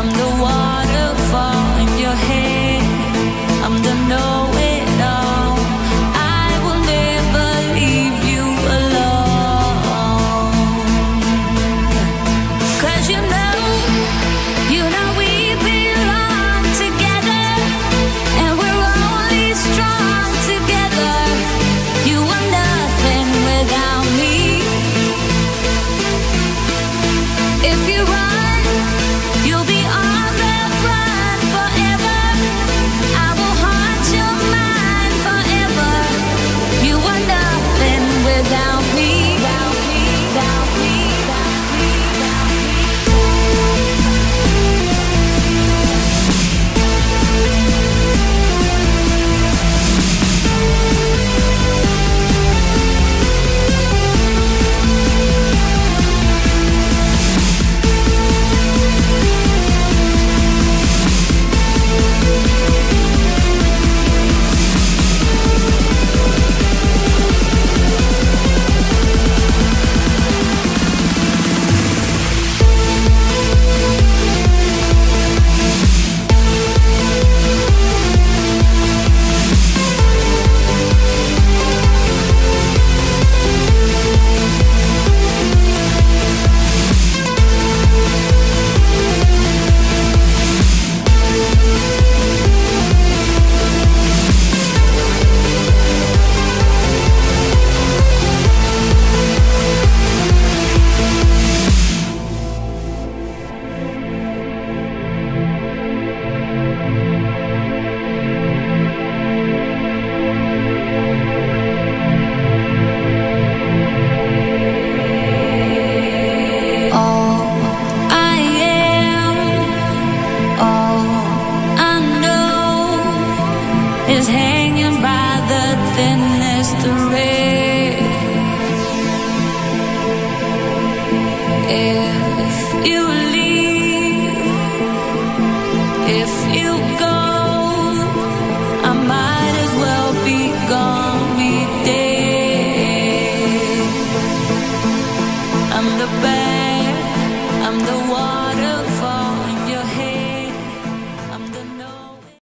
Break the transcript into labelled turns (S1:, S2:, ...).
S1: I'm the waterfall in your head. I'm the no. is hanging by the thinnest thread. If you leave, if you go, I might as well be gone, be dead. I'm the bad, I'm the one.